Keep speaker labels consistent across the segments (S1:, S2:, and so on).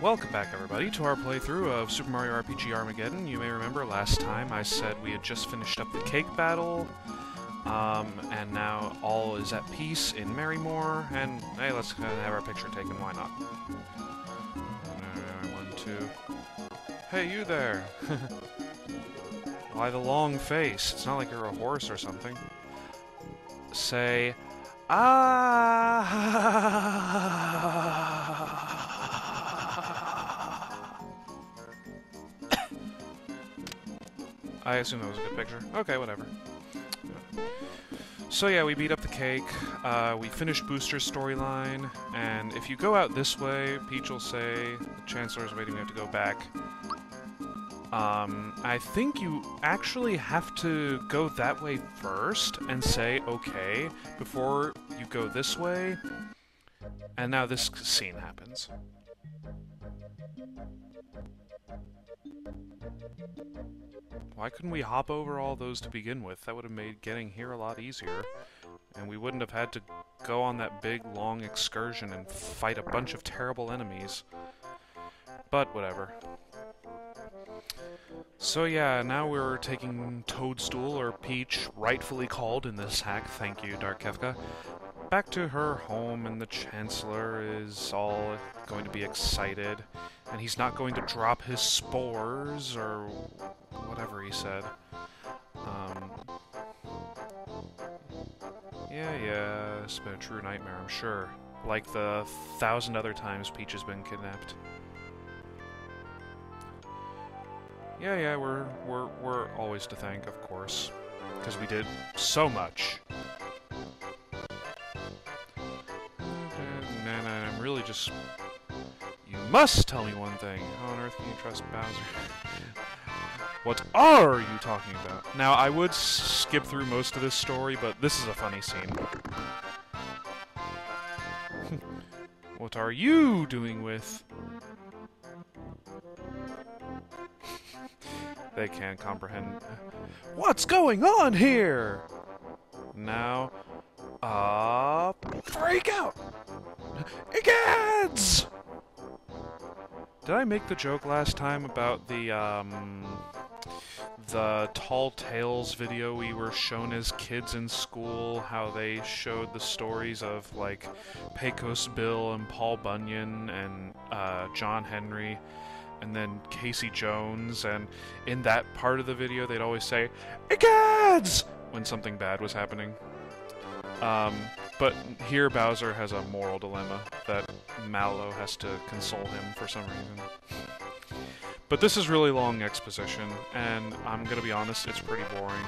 S1: Welcome back, everybody, to our playthrough of Super Mario RPG Armageddon. You may remember last time I said we had just finished up the cake battle, um, and now all is at peace in Marrymore, and hey, let's uh, have our picture taken, why not? Uh, one, two... Hey, you there! why the long face? It's not like you're a horse or something. Say, ah! I assume that was a good picture. Okay, whatever. So yeah, we beat up the cake, uh, we finished Booster's storyline, and if you go out this way, Peach will say, the Chancellor's waiting, we have to go back. Um, I think you actually have to go that way first and say okay before you go this way. And now this scene happens. Why couldn't we hop over all those to begin with? That would have made getting here a lot easier. And we wouldn't have had to go on that big, long excursion and fight a bunch of terrible enemies. But whatever. So yeah, now we're taking Toadstool, or Peach, rightfully called in this hack, thank you, Dark Kefka, back to her home, and the Chancellor is all going to be excited, and he's not going to drop his spores, or said. Um, yeah, yeah, it's been a true nightmare, I'm sure. Like the thousand other times Peach has been kidnapped. Yeah, yeah, we're we're we're always to thank, of course, because we did so much. Man, I'm really just. You must tell me one thing. How on earth can you trust Bowser? what are you talking about? Now, I would skip through most of this story, but this is a funny scene. what are you doing with? they can't comprehend. What's going on here? Now, uh, freak out! Egads! Did I make the joke last time about the, um, the Tall Tales video we were shown as kids in school, how they showed the stories of, like, Pecos Bill and Paul Bunyan and, uh, John Henry, and then Casey Jones, and in that part of the video, they'd always say, Egads! when something bad was happening. Um, but here Bowser has a moral dilemma that Mallow has to console him for some reason. But this is really long exposition, and I'm gonna be honest, it's pretty boring.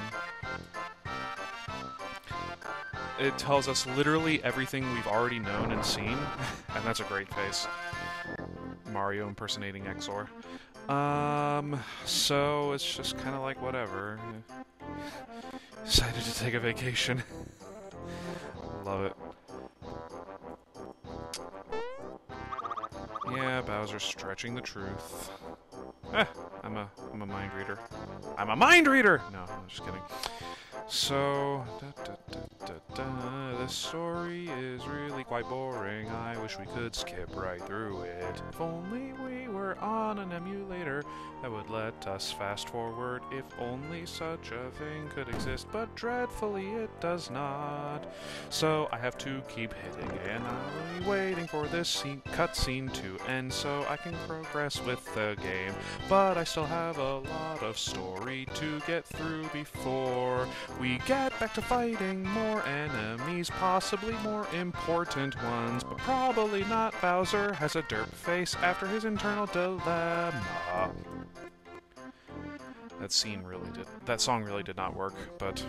S1: It tells us literally everything we've already known and seen, and that's a great face. Mario impersonating Exor. Um, so it's just kind of like whatever. Decided to take a vacation. Love it. Yeah, Bowser stretching the truth. Eh, I'm a I'm a mind reader. I'm a mind reader. No, I'm just kidding. So, da, da, da, this story is really quite boring. I wish we could skip right through it. If only we on an emulator that would let us fast forward. If only such a thing could exist, but dreadfully it does not. So I have to keep hitting, and be waiting for this cutscene to end so I can progress with the game. But I still have a lot of story to get through before we get back to fighting more enemies, possibly more important ones, but probably not. Bowser has a derp face after his internal dilemma. That scene really did. That song really did not work, but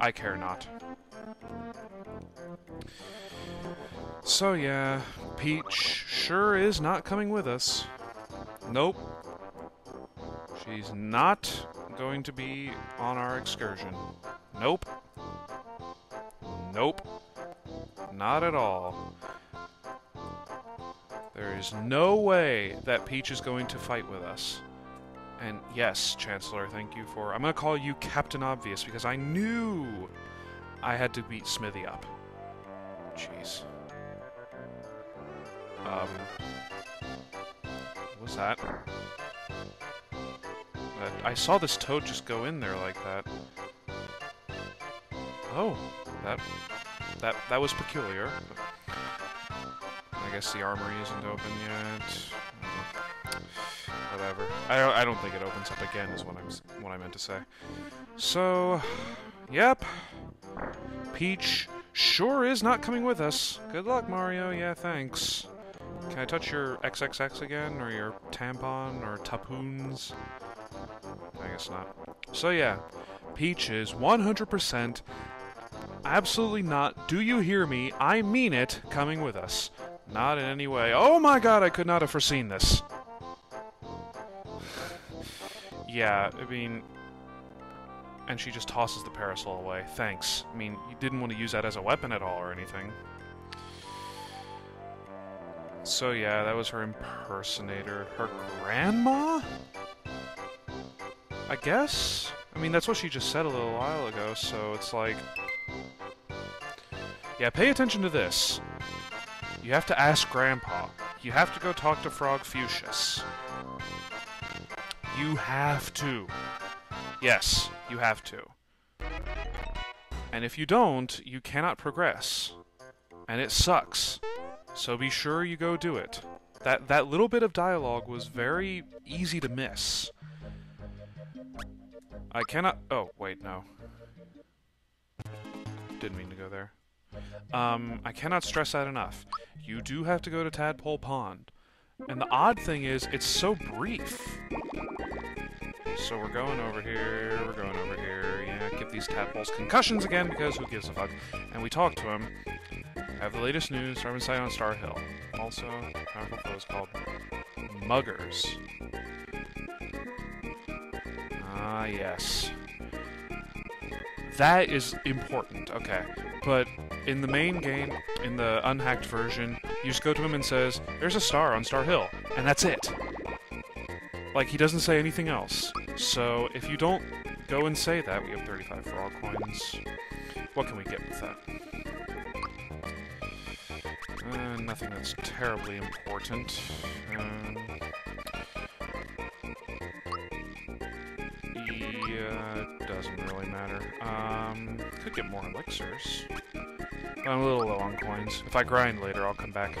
S1: I care not. So yeah, Peach sure is not coming with us. Nope. She's not going to be on our excursion. Nope. Nope. Not at all. There is no way that Peach is going to fight with us. And yes, Chancellor, thank you for... I'm going to call you Captain Obvious, because I knew I had to beat Smithy up. Jeez. Um... was that? I saw this toad just go in there like that. Oh, that that that was peculiar. I guess the armory isn't open yet. Whatever. I don't, I don't think it opens up again is what I'm what I meant to say. So, yep. Peach sure is not coming with us. Good luck, Mario. Yeah, thanks. Can I touch your XXX again, or your tampon, or tapoons? I guess not. So yeah, Peach is 100% absolutely not, do you hear me, I mean it, coming with us. Not in any way. Oh my god, I could not have foreseen this. yeah, I mean... And she just tosses the parasol away. Thanks. I mean, you didn't want to use that as a weapon at all or anything. So yeah, that was her impersonator. Her grandma? I guess? I mean, that's what she just said a little while ago, so it's like... Yeah, pay attention to this. You have to ask Grandpa. You have to go talk to Frogfucius. You have to. Yes, you have to. And if you don't, you cannot progress. And it sucks. So be sure you go do it. That, that little bit of dialogue was very easy to miss. I cannot... Oh, wait, no. Didn't mean to go there. Um, I cannot stress that enough. You do have to go to Tadpole Pond. And the odd thing is, it's so brief. So we're going over here, we're going over here, yeah, give these tadpoles concussions again, because who gives a fuck. And we talk to him. Have the latest news from inside on Star Hill. Also, powerful foes called Muggers. Ah, yes. That is important, okay. But in the main game, in the unhacked version, you just go to him and says, there's a star on Star Hill, and that's it. Like, he doesn't say anything else. So, if you don't go and say that, we have 35 for all coins. What can we get with that? Uh, nothing that's terribly important. Um, get more elixirs. I'm a little low on coins. If I grind later, I'll come back.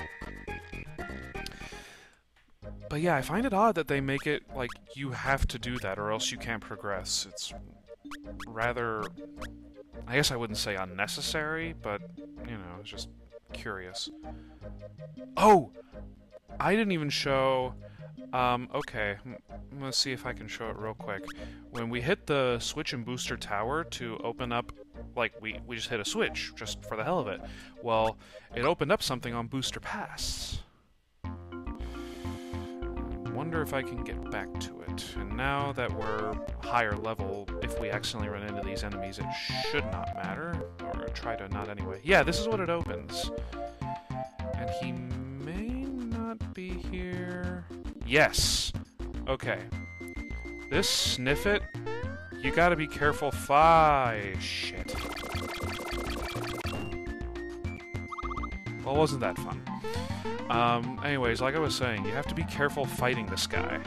S1: But yeah, I find it odd that they make it like you have to do that or else you can't progress. It's rather... I guess I wouldn't say unnecessary, but, you know, it's just curious. Oh! I didn't even show... Um, okay, let's see if I can show it real quick. When we hit the switch and booster tower to open up like we, we just hit a switch just for the hell of it. Well, it opened up something on Booster Pass. Wonder if I can get back to it. And now that we're higher level, if we accidentally run into these enemies, it should not matter. Or try to not anyway. Yeah, this is what it opens. And he may not be here. Yes! Okay. This Snifit you gotta be careful. Fi shit. Well, wasn't that fun? Um, anyways, like I was saying, you have to be careful fighting this guy.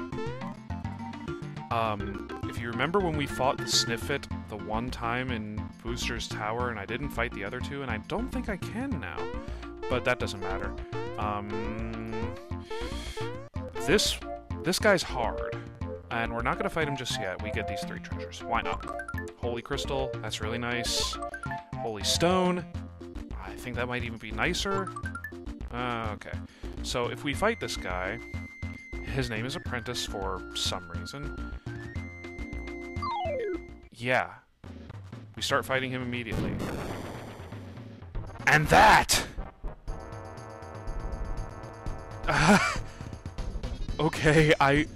S1: Um, if you remember when we fought the Snifit the one time in Booster's Tower and I didn't fight the other two, and I don't think I can now, but that doesn't matter. Um, this, this guy's hard. And we're not going to fight him just yet. We get these three treasures. Why not? Holy Crystal, that's really nice. Holy Stone, I think that might even be nicer. Uh, okay. So if we fight this guy, his name is Apprentice for some reason. Yeah. We start fighting him immediately. And that! okay, I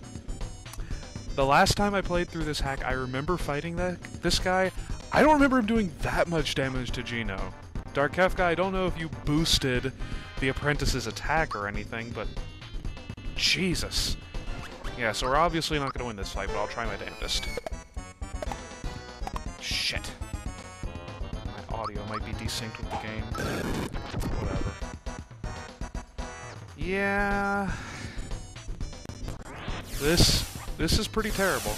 S1: the last time I played through this hack, I remember fighting that this guy. I don't remember him doing that much damage to Geno. Dark Kefka, I don't know if you boosted the Apprentice's attack or anything, but... Jesus. Yeah, so we're obviously not going to win this fight, but I'll try my damnedest. Shit. My audio might be desynced with the game. Whatever. Yeah... This this is pretty terrible.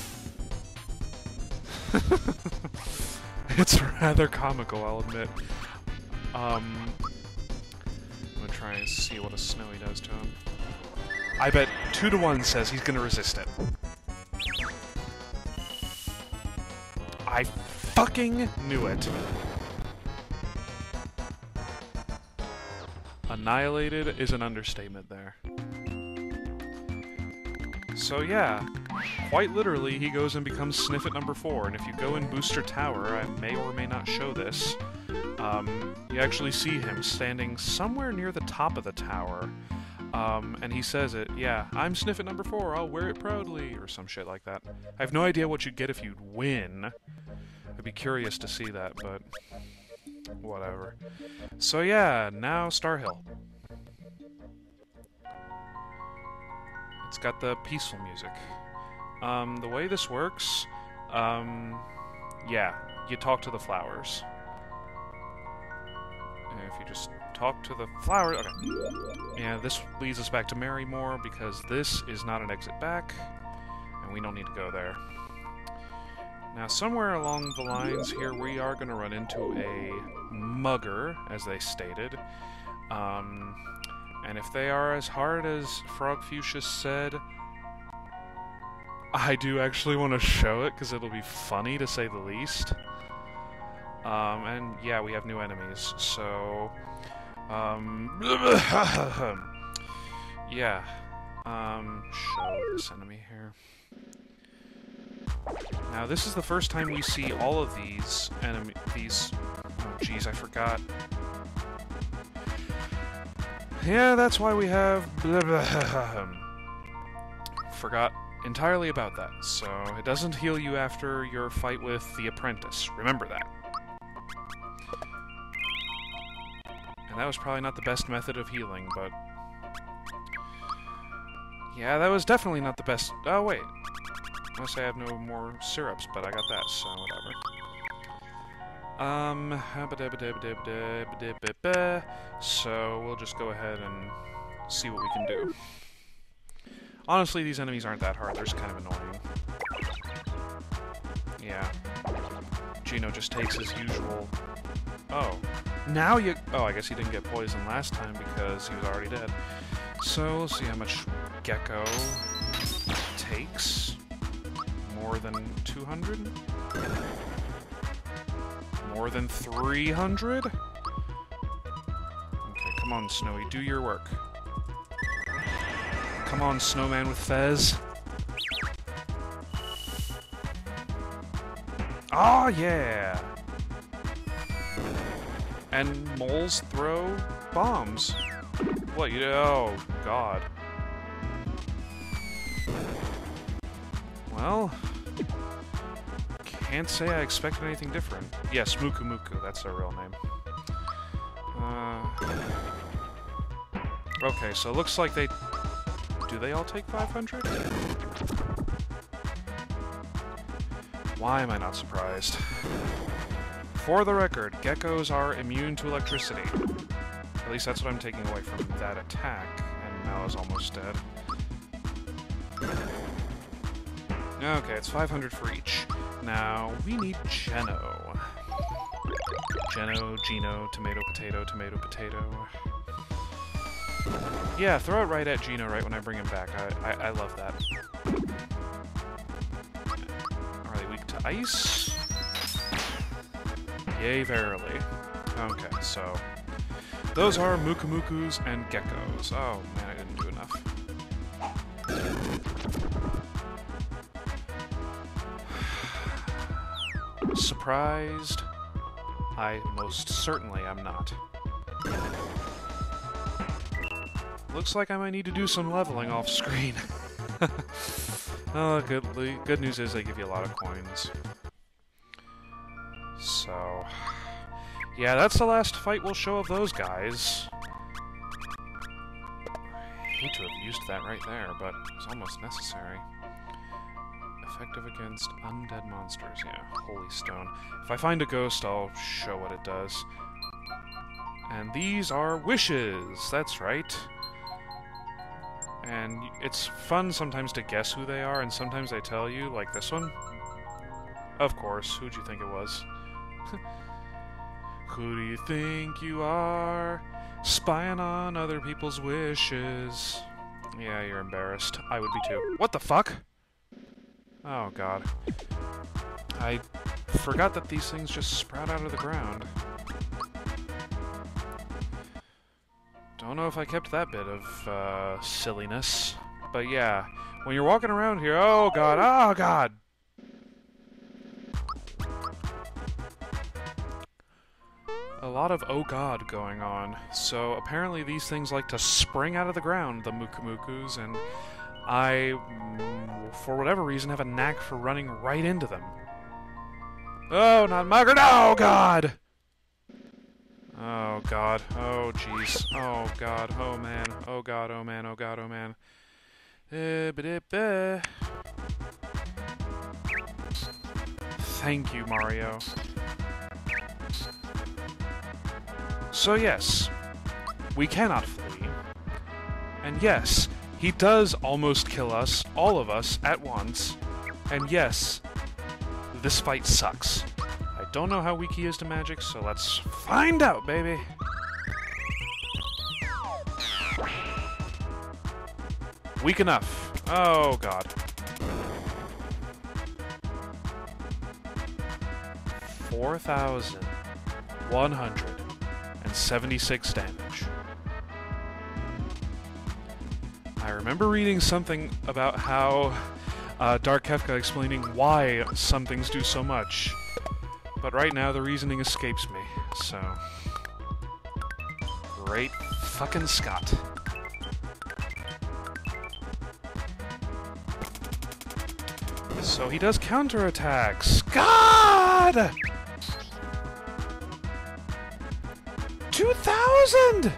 S1: it's rather comical, I'll admit. Um, I'm gonna try and see what a snowy does to him. I bet two to one says he's gonna resist it. I fucking knew it. Annihilated is an understatement there. So yeah, quite literally, he goes and becomes Snifit number 4, and if you go in Booster Tower, I may or may not show this, um, you actually see him standing somewhere near the top of the tower, um, and he says it, yeah, I'm Snifit number 4, I'll wear it proudly, or some shit like that. I have no idea what you'd get if you'd win. I'd be curious to see that, but whatever. So yeah, now Star Hill. It's got the peaceful music. Um, the way this works, um, yeah, you talk to the flowers. If you just talk to the flower, okay. Yeah, this leads us back to Marrymore because this is not an exit back, and we don't need to go there. Now, somewhere along the lines here, we are going to run into a mugger, as they stated. Um, and if they are as hard as Frogfucius said, I do actually want to show it because it'll be funny to say the least. Um, and yeah, we have new enemies, so... Um, yeah. Um, show this enemy here. Now, this is the first time we see all of these enemy... these... Oh, jeez, I forgot. Yeah, that's why we have... Forgot entirely about that. So, it doesn't heal you after your fight with the apprentice. Remember that. And that was probably not the best method of healing, but... Yeah, that was definitely not the best... Oh, wait. Unless I have no more syrups, but I got that, so whatever. Um, so we'll just go ahead and see what we can do. Honestly, these enemies aren't that hard, they're just kind of annoying. Yeah. Geno just takes his usual... Oh. Now you... Oh, I guess he didn't get poisoned last time because he was already dead. So, we'll see how much Gecko takes. More than 200? More than 300? Okay, come on, Snowy, do your work. Come on, Snowman with Fez. Oh, yeah! And moles throw bombs. What, you... Oh, God. Well... Can't say I expected anything different. Yes, Muku Muku, that's their real name. Uh, okay, so it looks like they... Do they all take 500? Why am I not surprised? For the record, geckos are immune to electricity. At least that's what I'm taking away from that attack, and Mallow's almost dead. Okay, it's 500 for each. Now, we need Geno. Geno, Geno, tomato, potato, tomato, potato. Yeah, throw it right at Geno right when I bring him back. I, I, I love that. Are they weak to ice? Yay, verily. Okay, so... Those are Mukumukus and Geckos. Oh, Surprised? I most certainly am not. Looks like I might need to do some leveling off screen. oh, good, good news is they give you a lot of coins. So... Yeah, that's the last fight we'll show of those guys. I hate to have used that right there, but it's almost necessary. Effective against undead monsters. Yeah, holy stone. If I find a ghost, I'll show what it does. And these are wishes! That's right. And it's fun sometimes to guess who they are, and sometimes they tell you, like this one. Of course, who'd you think it was? who do you think you are? Spying on other people's wishes. Yeah, you're embarrassed. I would be too. What the fuck? Oh god. I forgot that these things just sprout out of the ground. Don't know if I kept that bit of uh, silliness. But yeah, when you're walking around here, oh god, oh god! A lot of oh god going on. So apparently these things like to spring out of the ground, the Mukumukus, and I, for whatever reason, have a knack for running right into them. Oh, not Mugger! Oh god! Oh god. Oh jeez. Oh god. Oh man. Oh god. Oh man. Oh god. Oh man. Eh, Thank you, Mario. So yes, we cannot flee. And yes, he does almost kill us, all of us, at once. And yes, this fight sucks I don't know how weak he is to magic, so let's find out, baby! Weak enough. Oh, God. Four thousand one hundred and seventy-six damage. I remember reading something about how uh, Dark Kefka explaining why some things do so much. But right now, the reasoning escapes me, so... Great fucking Scott. So he does counterattacks. God! 2,000!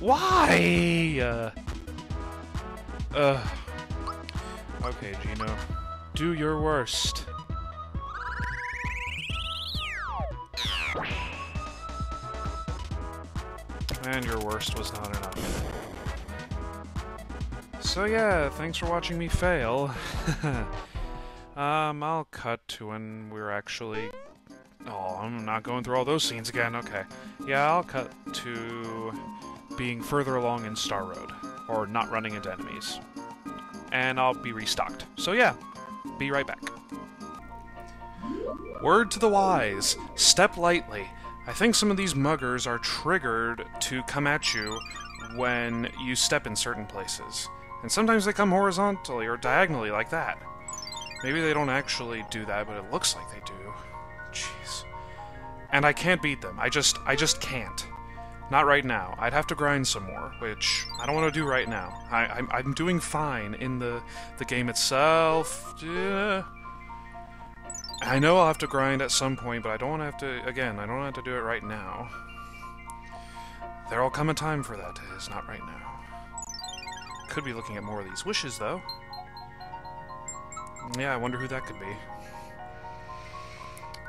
S1: Why? Uh, uh, okay, Geno. Do your worst. And your worst was not enough. So yeah, thanks for watching me fail. um, I'll cut to when we're actually... Oh, I'm not going through all those scenes again, okay. Yeah, I'll cut to being further along in Star Road, or not running into enemies. And I'll be restocked. So yeah, be right back. Word to the wise, step lightly, I think some of these muggers are triggered to come at you when you step in certain places. And sometimes they come horizontally or diagonally like that. Maybe they don't actually do that, but it looks like they do. Jeez. And I can't beat them. I just I just can't. Not right now. I'd have to grind some more, which I don't want to do right now. I, I'm, I'm doing fine in the, the game itself. Yeah. I know I'll have to grind at some point, but I don't want to have to, again, I don't have to do it right now. There'll come a time for that, it's not right now. Could be looking at more of these wishes, though. Yeah, I wonder who that could be.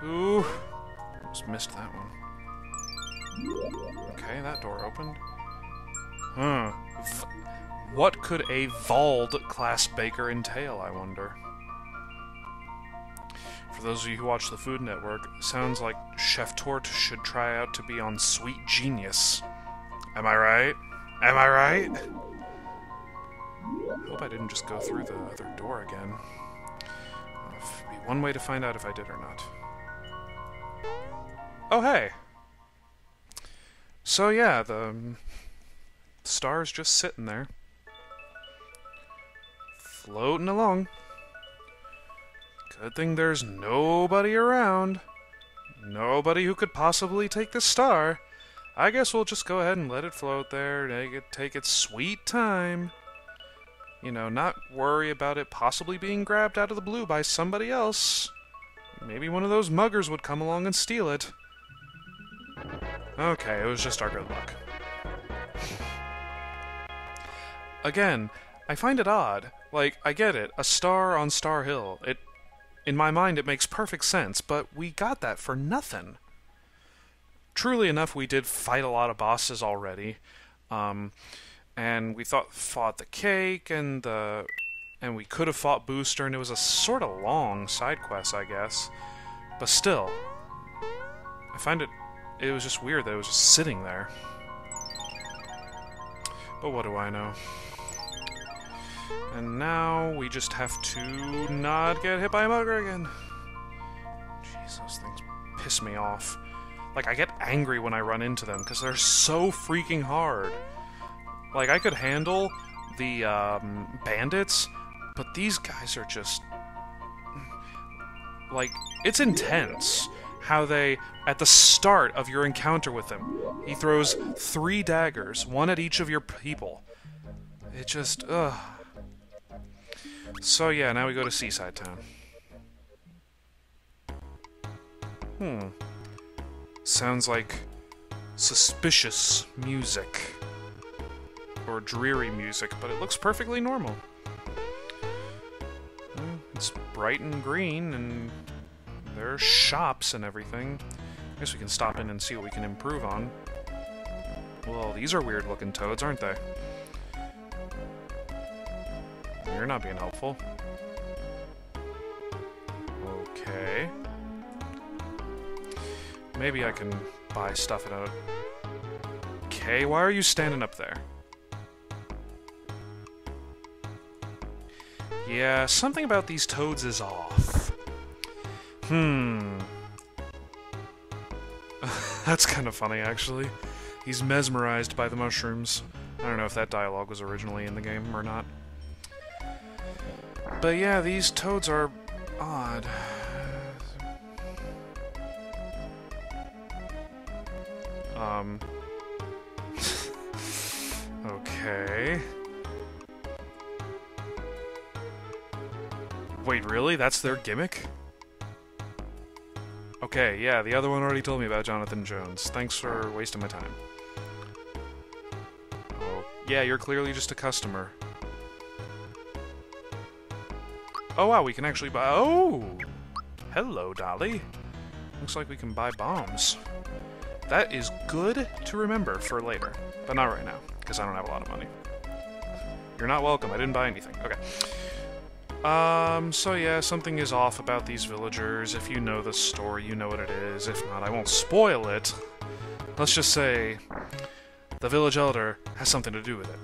S1: Ooh, almost missed that one. Okay, that door opened. Huh. V what could a Vald class baker entail, I wonder? For those of you who watch the Food Network, sounds like Chef Torte should try out to be on Sweet Genius. Am I right? Am I right? I hope I didn't just go through the other door again. Uh, be one way to find out if I did or not. Oh, hey! So yeah, the um, star's just sitting there. Floating along. Good thing there's nobody around. Nobody who could possibly take the star. I guess we'll just go ahead and let it float there, take, it, take its sweet time. You know, not worry about it possibly being grabbed out of the blue by somebody else. Maybe one of those muggers would come along and steal it. Okay, it was just our good luck. Again, I find it odd. Like, I get it. A star on Star Hill. It in my mind, it makes perfect sense, but we got that for nothing. Truly enough, we did fight a lot of bosses already. Um, and we thought fought the cake and the and we could have fought Booster, and it was a sort of long side quest, I guess. But still, I find it it was just weird that it was just sitting there. But what do I know? And now we just have to not get hit by a mugger again. Jeez, those things piss me off. Like, I get angry when I run into them because they're so freaking hard. Like, I could handle the um, bandits, but these guys are just. Like, it's intense how they, at the start of your encounter with them, he throws three daggers, one at each of your people. It just, ugh. So yeah, now we go to Seaside Town. Hmm. Sounds like suspicious music. Or dreary music, but it looks perfectly normal. It's bright and green, and there are shops and everything. I guess we can stop in and see what we can improve on. Well, these are weird looking toads, aren't they? You're not being helpful. Okay. Maybe I can buy stuff at a... Okay, why are you standing up there? Yeah, something about these toads is off. Hmm. That's kind of funny, actually. He's mesmerized by the mushrooms. I don't know if that dialogue was originally in the game or not. But yeah, these toads are odd. Um. okay. Wait, really? That's their gimmick? Okay, yeah, the other one already told me about Jonathan Jones. Thanks for wasting my time. Oh, yeah, you're clearly just a customer. Oh wow, we can actually buy- Oh! Hello, Dolly. Looks like we can buy bombs. That is good to remember for later, but not right now, because I don't have a lot of money. You're not welcome, I didn't buy anything. Okay. Um, so yeah, something is off about these villagers. If you know the story, you know what it is. If not, I won't spoil it. Let's just say the village elder has something to do with it.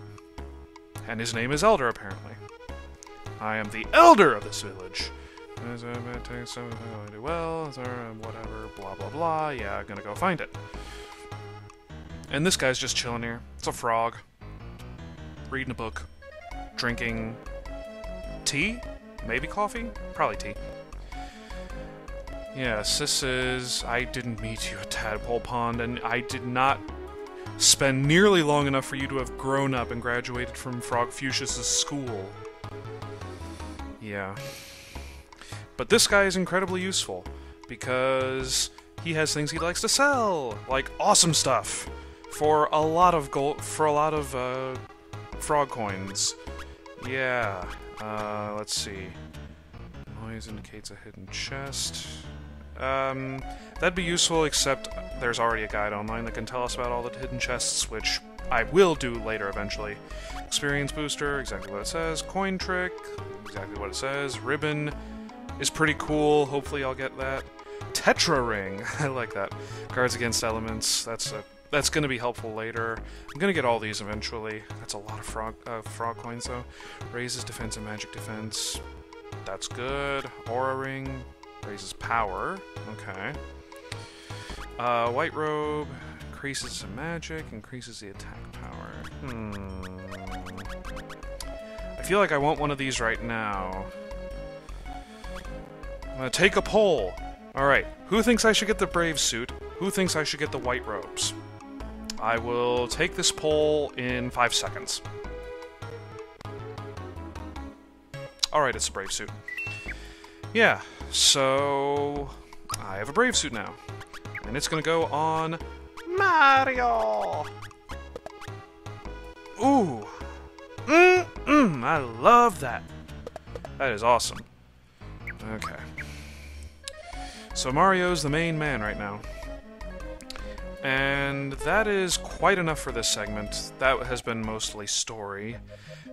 S1: And his name is Elder, apparently. I am the elder of this village. well, whatever, blah blah blah. Yeah, I'm gonna go find it. And this guy's just chilling here. It's a frog. Reading a book. Drinking tea? Maybe coffee? Probably tea. Yes, this is... I didn't meet you at Tadpole Pond, and I did not spend nearly long enough for you to have grown up and graduated from Frogfucius's school. Yeah. But this guy is incredibly useful because he has things he likes to sell, like awesome stuff for a lot of gold, for a lot of uh, frog coins. Yeah. Uh, let's see. Noise indicates a hidden chest. Um, that'd be useful, except there's already a guide online that can tell us about all the hidden chests, which I will do later eventually. Experience booster, exactly what it says. Coin trick, exactly what it says. Ribbon is pretty cool. Hopefully I'll get that. Tetra ring, I like that. Guards against elements. That's a that's going to be helpful later. I'm going to get all these eventually. That's a lot of frog uh, frog coins though. Raises defense and magic defense. That's good. Aura ring raises power. Okay. Uh, white robe increases some magic, increases the attack power. Hmm. I feel like I want one of these right now. I'm gonna take a poll. Alright, who thinks I should get the brave suit? Who thinks I should get the white robes? I will take this poll in five seconds. Alright, it's a brave suit. Yeah, so I have a brave suit now. And it's gonna go on Mario! Ooh! Mmm, mm, I love that. That is awesome. Okay. So Mario's the main man right now. And that is quite enough for this segment. That has been mostly story.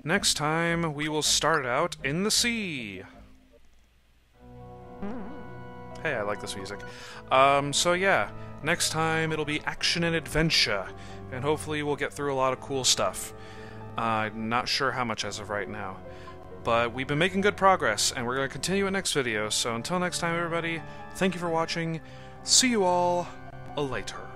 S1: Next time, we will start out in the sea. Hey, I like this music. Um, so yeah, next time it'll be action and adventure, and hopefully we'll get through a lot of cool stuff. Uh, not sure how much as of right now. But we've been making good progress, and we're going to continue in next video. So until next time, everybody, thank you for watching. See you all later.